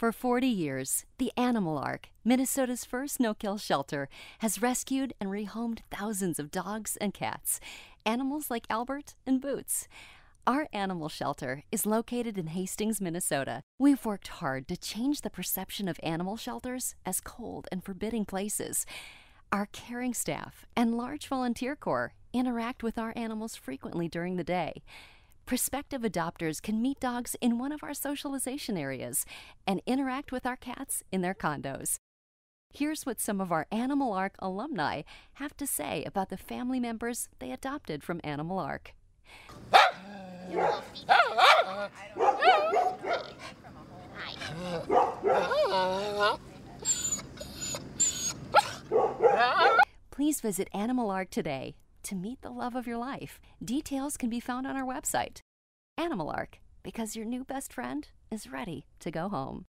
For 40 years, the Animal Ark, Minnesota's first no kill shelter, has rescued and rehomed thousands of dogs and cats, animals like Albert and Boots. Our animal shelter is located in Hastings, Minnesota. We've worked hard to change the perception of animal shelters as cold and forbidding places. Our caring staff and large volunteer corps interact with our animals frequently during the day. Prospective adopters can meet dogs in one of our socialization areas and interact with our cats in their condos. Here's what some of our Animal Ark alumni have to say about the family members they adopted from Animal Ark. Please visit Animal Ark today to meet the love of your life. Details can be found on our website. Animal Ark, because your new best friend is ready to go home.